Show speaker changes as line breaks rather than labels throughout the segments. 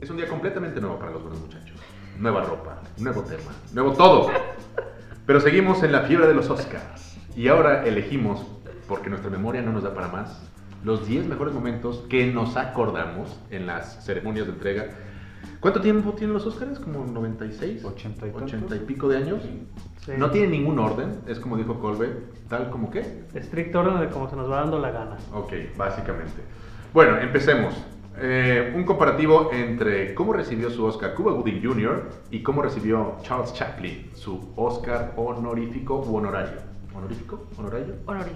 Es un día completamente nuevo para los buenos muchachos. Nueva ropa, nuevo tema, nuevo todo. Pero seguimos en la fiebre de los Oscars. Y ahora elegimos, porque nuestra memoria no nos da para más, los 10 mejores momentos que nos acordamos en las ceremonias de entrega. ¿Cuánto tiempo tienen los Oscars? ¿Como 96?
80 y
80 y pico de años.
Sí.
No tiene ningún orden, es como dijo Colbe, tal como qué.
Estricto orden de cómo se nos va dando la gana.
Ok, básicamente. Bueno, empecemos. Eh, un comparativo entre cómo recibió su Oscar Cuba Gooding Jr. y cómo recibió Charles Chaplin su Oscar honorífico u honorario. ¿Honorífico? ¿Honorario?
Honori.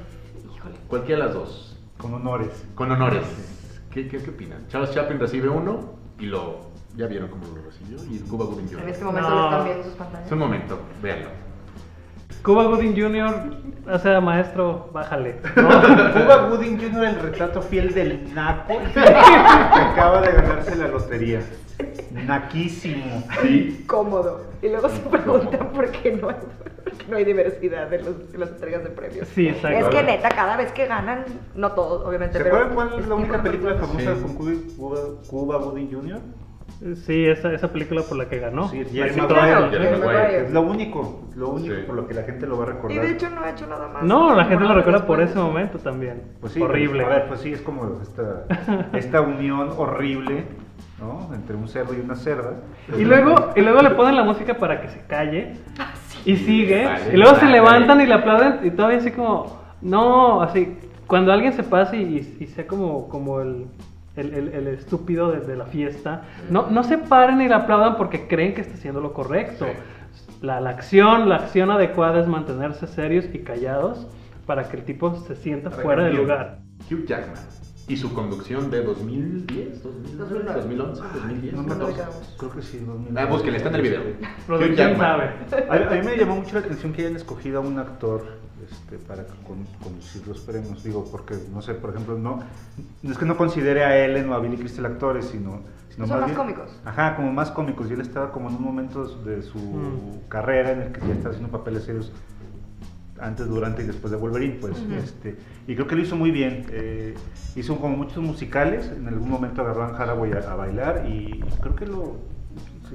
Híjole.
Cualquiera de las dos.
Con honores.
Con honores. ¿Qué, qué, qué opinan? Charles Chaplin recibe uno y lo... Ya vieron cómo lo recibió. Y Cuba Gooding
En
Jr.
este momento
No.
lo están viendo sus pantallas.
Es un momento, véanlo.
Cuba Gooding Jr., o sea, maestro, bájale. ¿no?
Cuba Gooding Jr., el retrato fiel del naco que acaba de ganarse la lotería. Naquísimo.
Sí.
Cómodo. Y luego se preguntan por qué no hay, por qué no hay diversidad en, los- en las entregas de premios.
Sí, exacto.
Es que neta, cada vez que ganan, no todos, obviamente.
¿Se
pero
acuerdan cuál es la única película famosa
Sí.
con Cuba, Cuba, Cuba Gooding Jr.?
Sí, esa, esa película por la que ganó.
Sí, Jerry Maguire. Es lo único, lo único
Sí.
por lo que la gente lo va a
Y
recordar.
de hecho no ha hecho nada más.
No, la gente lo recuerda por ese momento también.
Pues sí,
Horrible.
A ver, pues sí, es como esta, esta unión horrible, ¿no? Entre un cerdo y una cerda.
Y luego, y luego le ponen la música para que se calle.
Ah,
Y sigue.
Vale,
y luego se levantan y le aplauden. Y todavía así como. No, así. Cuando alguien se pase y, y sea como, como el, el, el- el estúpido de, de la fiesta, no, no se paren y le aplaudan porque creen que está haciendo lo correcto. La, la acción, la acción adecuada es mantenerse serios y callados para que el tipo se sienta fuera del lugar.
Hugh Jackman y su conducción de 2010, 2009, 2011, 2010.
No me
14.
acuerdo. Creo que sí, 2000.
Ah, búsquenle, está en el video. Hugh Jackman.
sabe.
A, a mí me llamó mucho la atención que hayan escogido a un actor este, para con- conducir los premios. Digo, porque, no sé, por ejemplo, no, es que no considere a Ellen o a Billy Crystal actores, sino. sino
Son más
bien-
cómicos.
Ajá, como más cómicos. Y él estaba como en un momento de su
Mm.
carrera en el que ya está haciendo papeles serios antes, durante y después de Wolverine, pues, este, y creo que lo hizo muy bien. eh, hizo como muchos musicales, en algún momento agarró a Haraway a, a bailar y creo que lo...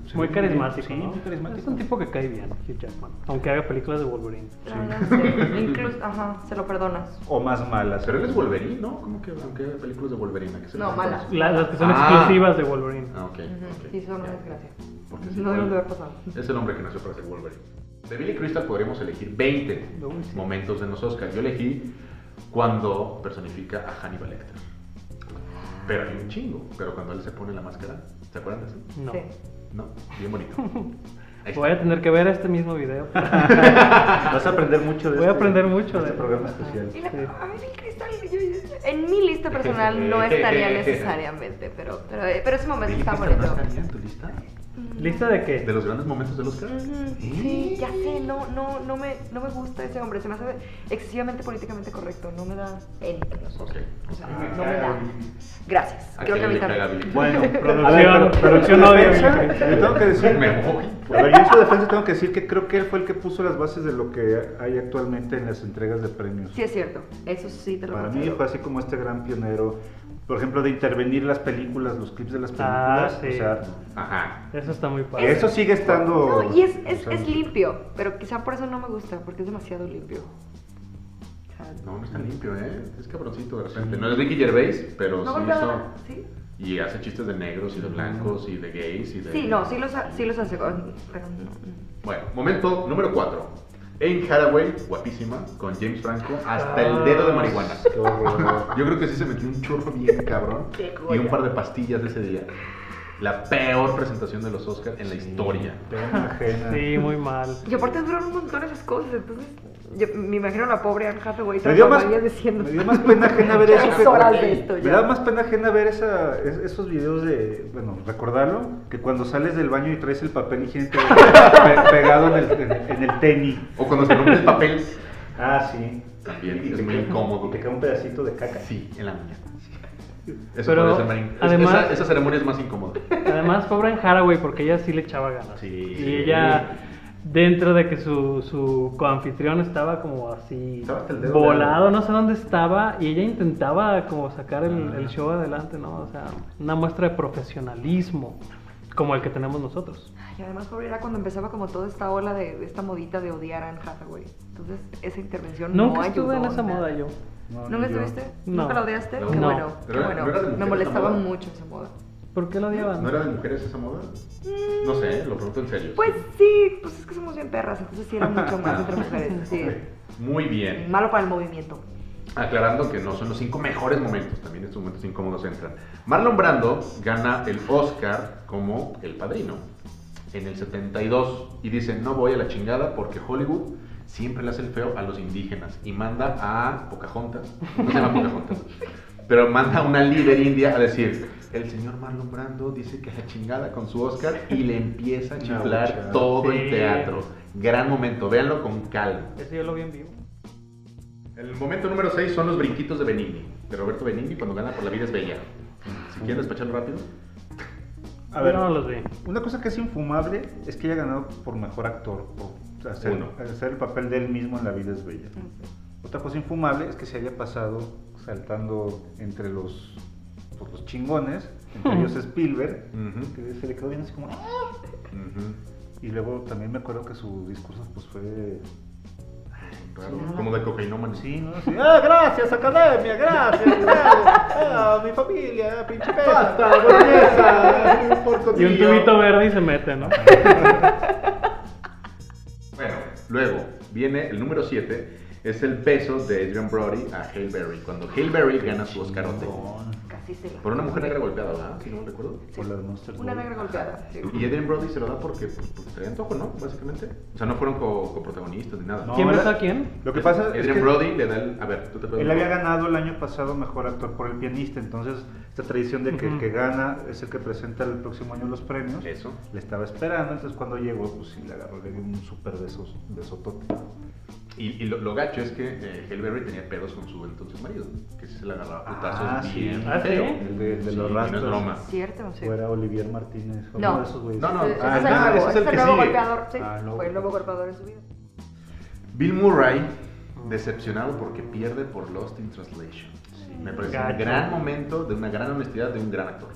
se- se
Muy carismático.
Sí,
¿no?
muy carismático.
Es un tipo que cae bien, Hugh Jackman. Aunque haga películas de Wolverine.
Ah, ya sé. Incluso, ajá, se lo perdonas.
O más malas.
Pero él es Wolverine, ¿no? ¿Cómo que aunque hay películas de Wolverine? ¿a qué se
No, malas.
La- las que son
Ah.
exclusivas de Wolverine.
Ah, ok.
Ujú,
ok.
Sí, son una desgracia.
Porque sí,
No deben de haber pasado.
Es el hombre que nació para ser Wolverine. De Billy Crystal podríamos elegir 20
Uy, sí.
momentos de los Oscars. Yo elegí cuando personifica a Hannibal Lecter. Pero hay un chingo. Pero cuando él se pone la máscara, ¿se acuerdan de eso?
No.
Sí.
No, bien bonito.
Voy a tener que ver este mismo video.
Vas a aprender mucho de
Voy a
este-
aprender mucho
de este programa especial.
Y la,
Sí.
a mí Bill Crystal, yo- en mi lista personal no estaría necesariamente, pero, pero, pero ese momento está bonito.
no estaría en tu lista?
¿Lista de qué?
De los grandes momentos del Oscar.
Sí, ya sé, no, no, no, me, no me gusta ese hombre, se me hace excesivamente políticamente correcto, no me da en los ojos.
Ok.
O sea, no me da. Gracias.
¿A
Creo que a mí también.
Bueno,
Producción- producción Crystal.
yo tengo que decir,
Me voy.
a ver, yo en su defensa tengo que decir que creo que él fue el que puso las bases de lo que hay actualmente en las entregas de premios.
Sí, es cierto, eso sí te lo
Para mí fue así como este gran pionero, por ejemplo, de intervenir las películas, los clips de las
Ah,
películas.
sí.
O sea,
Ajá.
Eso está muy padre.
eso sigue estando.
No, y es, es,
sea,
es limpio, pero quizá por eso no me gusta, porque es demasiado limpio.
No, no está limpio, ¿eh? Es cabroncito de repente. No es Ricky Gervais, pero
no
sí hizo...
¿sí?
Y hace chistes de negros y de blancos y de gays y de...
Sí, no, sí los, ha- sí los hace, pero.
Bueno, momento número 4. Anne Hathaway, guapísima, con James Franco, hasta el dedo de marihuana. Yo creo que sí se metió un churro bien cabrón
Qué
y un par de pastillas de ese día. La peor presentación de los Oscars en la historia.
Pena ajena.
Sí, muy mal.
Y aparte duran un montón esas cosas, entonces yo me imagino a la pobre Anne Hathaway
Me dio, más,
diciendo
me dio más pena ajena ver eso.
horas de esto
Me da más pena ajena ver esa, es- esos videos de, bueno, recordarlo, que cuando sales del baño y traes el papel higiénico pe- pegado en el, en, en el tenis.
O cuando se rompe el papel,
Ah, sí.
también
Y
es
te
muy incómodo.
Te queda un pedacito de caca.
Sí, en la uña. Eso
Pero,
puede ser más in-
además-
esa, esa ceremonia es más incómoda.
Además, pobre en Haraway, porque ella sí le echaba ganas.
Sí.
Y ella Dentro de que su, su coanfitrión estaba como así volado, no sé dónde estaba, y ella intentaba como sacar el,
Ah.
el show adelante, ¿no? O sea, una muestra de profesionalismo, como el que tenemos nosotros.
Y además, pobre, era cuando empezaba como toda esta ola de, de esta modita de odiar a Anne Hathaway. Entonces, esa intervención
Nunca
no
estuve en
ayudó
esa
nada.
moda yo.
No,
¿Nunca estuviste?
No.
¿Nunca la odiaste?
No.
Qué
No.
bueno, qué bueno.
¿no era de
Me molestaba mucho esa moda.
¿Por qué lo odiaban?
¿No era de mujeres esa moda? No sé, lo pregunto en serio.
Pues sí, pues es que somos bien perras, entonces sí era mucho más entre mujeres. Sí.
Muy bien.
Malo para el movimiento.
Aclarando que no son los cinco mejores momentos, también estos momentos incómodos entran. Marlon Brando gana el Oscar como el padrino en el 72 y dice, no voy a la chingada porque Hollywood siempre le hace el feo a los indígenas y manda a Pocahontas, no se llama Pocahontas, pero manda a una líder india a decir, el señor Marlon Brando dice que a la chingada con su Oscar y le empieza a chiflar todo
Sí.
el teatro. Gran momento, véanlo con calma.
Ese yo lo vi en vivo.
El momento número 6 son los brinquitos de Benigni, de Roberto Benigni cuando gana por la vida es bella. Si quieren despacharlo rápido.
A ver,
no los vi.
una cosa que es infumable es que haya ganado por mejor actor, por hacer,
Uno.
hacer el papel de él mismo en La vida es bella. Otra cosa infumable es que se haya pasado saltando entre los, pues, los chingones, entre ellos Spielberg,
Ujú.
que se le quedó bien así como... "Ah". Y luego también me acuerdo que su discurso pues fue...
Raro, como de cocainómano.
Sí, ¿no? Sí, ah, gracias, academia, gracias, gracias. Ah, mi familia, pinche belleza, por
Y un
contigo".
tubito verde y se mete, ¿no?
Bueno, luego viene el número 7, es el beso de Adrian Brody a Hale Berry, cuando Hale Berry gana su Oscarote.
Casi se la.
Por una mujer negra golpeada, ¿verdad? Si no me recuerdo.
Por las Monster
Una negra golpeada. sí.
Y Adrian Brody se lo da porque, pues, porque traía antojo, ¿no? Básicamente. O sea, no fueron co- coprotagonistas ni nada.
No,
¿Quién besó a quién?
Lo que pasa es
Adrian
que
Brody le da el... A ver, tú te
él
preguntas.
había ganado el año pasado mejor actor por el pianista, entonces esta tradición de que el que gana es el que presenta el próximo año los premios.
Eso.
Le estaba esperando, entonces cuando llegó, pues sí, le agarró, le dio un super beso, besotote.
Y, y lo, lo gacho es que eh, Hale Berry tenía pedos con su entonces marido, que sí se le agarraba a putazos
Ah, sí.
bien
Ah, ¿sí?
El de, el de
Sí,
los
y no es
rastros.
broma.
¿Cierto? Sí.
O era Olivier Martínez, o
No.
uno de esos güeyes.
No, no,
Ese- ese
ah,
es el
ah,
nuevo,
ese es el
es el nuevo
sigue.
golpeador. Sí,
Ah, luego.
fue el nuevo golpeador en su vida.
Bill Murray, decepcionado porque pierde por Lost in Translation. Me parece un
Gacho.
gran momento de una gran honestidad de un gran actor.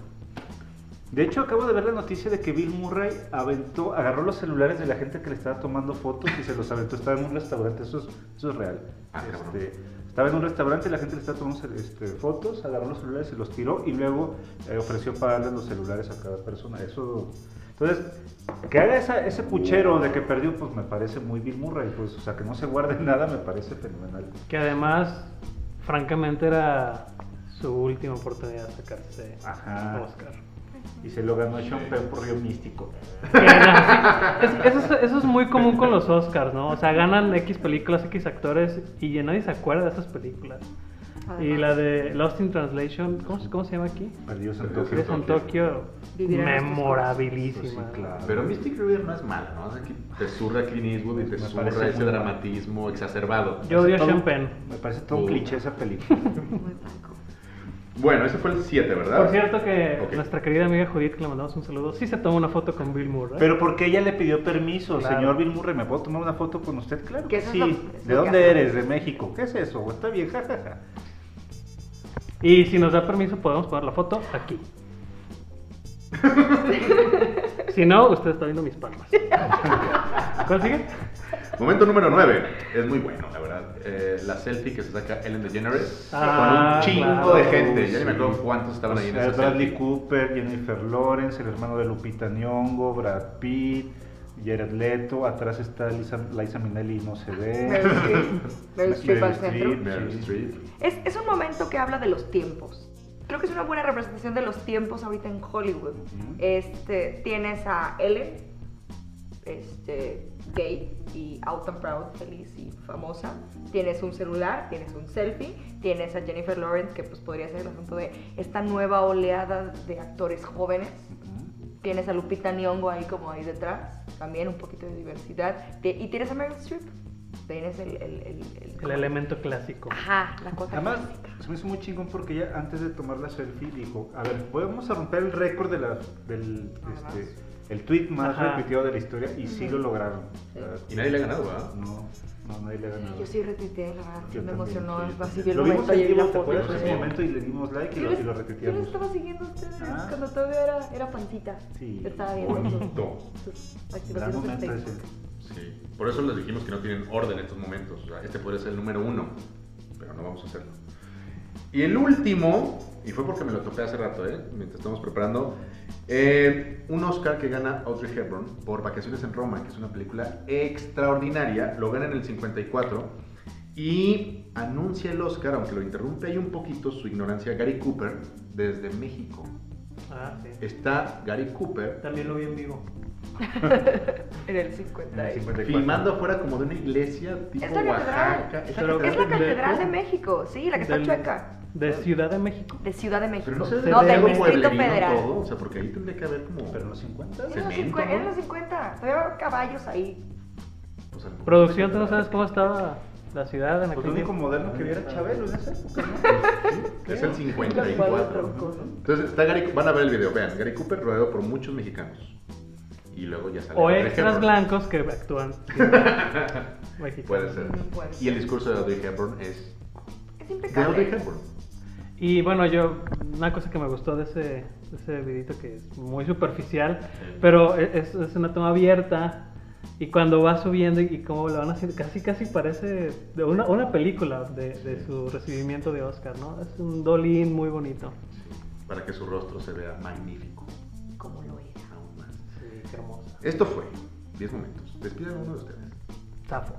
De hecho, acabo de ver la noticia de que Bill Murray aventó, agarró los celulares de la gente que le estaba tomando fotos y se los aventó. Estaba en un restaurante, eso es, eso es real.
Ah.
Este, estaba en un restaurante y la gente le estaba tomando este, fotos, agarró los celulares y los tiró y luego eh, ofreció pagarles los celulares a cada persona. Eso. Entonces, que haga esa- ese puchero de que perdió, pues me parece muy Bill Murray. Pues, o sea, que no se guarde nada me parece fenomenal.
Que además, francamente, era su última oportunidad de sacarse
Ajá.
Oscar.
Y se lo ganó Sean Penn por Río Místico.
Es- eso, es, eso es muy común con los Oscars, ¿no? O sea, ganan X películas, X actores y ya nadie se acuerda de esas películas. Y
Además.
la de Lost in Translation, ¿cómo, se- cómo se llama aquí?
Tokio.
Es en Tokio,
Vivir en nuestros
memorabilísima.
corazones. Sí, claro.
Pero Mystic River no es mala, ¿no? O sea, que te surra Clint Eastwood y te
Me
surra
parece
ese
muy mal.
dramatismo exacerbado.
Yo odio a Sean Penn.
Me parece todo un cliché esa película.
Muy blanco.
Bueno, ese fue el 7, ¿verdad?
Por cierto que nuestra querida amiga Judith, que le mandamos un saludo, sí se tomó una foto con Bill Murray.
Pero porque ella le pidió permiso,
Claro.
señor Bill Murray, ¿me puedo tomar una foto con usted? Claro
Que
sí.
lo- es lo
¿De dónde eres? ¿De México? ¿Qué es eso? Está bien, jajaja.
Y si nos da permiso, podemos poner la foto aquí. si no, usted está viendo mis palmas. ¿Cuál sigue?
Momento número 9. Es muy bueno, la verdad. Eh, la selfie que se saca Ellen DeGeneres
Ah,
con un chingo
claro.
de gente. Ya ni me
Sí.
acuerdo cuántos estaban ahí en
O sea,
esa
Bradley
selfie.
Cooper, Jennifer Lawrence, el hermano de Lupita Nyong'o, Brad Pitt, Jared Leto, atrás está Liza, Liza Minnelli y no se ve.
Meryl Streep. Meryl Streep al centro.
Sí.
Streep.
Es, es un momento que habla de los tiempos. Creo que es una buena representación de los tiempos ahorita en Hollywood. Este, tienes a Ellen, este, gay y out and proud, feliz y famosa. Tienes un celular, tienes un selfie, tienes a Jennifer Lawrence, que pues podría ser el asunto de esta nueva oleada de actores jóvenes. Tienes a Lupita Nyong'o ahí como ahí detrás, también un poquito de diversidad. Y tienes a Meryl Streep. Tienes el... El, el, el-
El elemento clásico.
Ajá, la cosa
Además,
clásica.
se me hizo muy chingón porque ella antes de tomar la selfie dijo, a ver, vamos a romper el récord de la, del, este, el tweet más
Ajá.
repetido de la historia y sí lo lograron.
Sí.
O sea,
Y nadie le ha ganado, ¿verdad?
No, no, nadie le ha ganado.
Yo sí retuiteé, la verdad,
Yo
me
también,
emocionó.
sí, yo
así vi el
Lo vimos
momento
en. En ese momento y le dimos like y
Yo
lo, y lo
yo les
retuiteamos.
estaba siguiendo a ustedes
Ah.
cuando todavía era, era pancita.
Sí.
Yo estaba viendo
Bonito.
sus
Gran momento ese.
Sí. Por eso les dijimos que no tienen orden en estos momentos. O sea, este podría ser el número uno, pero no vamos a hacerlo. Y el último, y fue porque me lo topé hace rato, ¿eh? mientras estamos preparando, eh, un Oscar que gana Audrey Hepburn por Vacaciones en Roma, que es una película extraordinaria, lo gana en el 54 y anuncia el Oscar, aunque lo interrumpe ahí un poquito su ignorancia, Gary Cooper desde México.
Ah, sí.
Está Gary Cooper
También lo vi en vivo.
En el 50.
En el
y-
54.
filmando afuera como de una iglesia tipo
Es la catedral.
Oaxaca. Es la
Pero-
Es la
catedral de
catedral de
México.
Sí, la que está
Del-
chueca.
De Ciudad de México.
De Ciudad de México.
Pero no
no, del Distrito Federal.
todo, o sea, porque ahí tendría que haber como
Pero en los 50.
Era en los
cemento,
50,
¿no?
en los 50. Todavía había caballos ahí.
pues,
Producción, ¿tú no sabes cómo estaba la ciudad en
Pues
aquel
lo único moderno que viera Chabelo en esa época, ¿no?
Es el 54. Entonces, está Gary, van a ver el video, vean, Gary Cooper rodeado por muchos mexicanos. Y luego ya sale.
O extras blancos que actúan. mexicanos.
Puede ser. Y el discurso de Audrey Hepburn es
Es
de Audrey
impecable.
Hepburn.
Y bueno, yo, una cosa que me gustó de ese, de ese videito que es muy superficial,
Sí.
pero e, es, es una toma abierta y cuando va subiendo y, y cómo lo van haciendo, casi casi parece de una, una película de, de su recibimiento de Oscar, ¿no? Es un dolín muy bonito.
Sí, para que su rostro se vea magnífico.
Como lo era.
Aún más.
Sí, qué hermosa.
Esto fue 10 momentos. Despidan a uno de ustedes.
Zafo.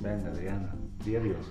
Venga, Adriana, di adiós.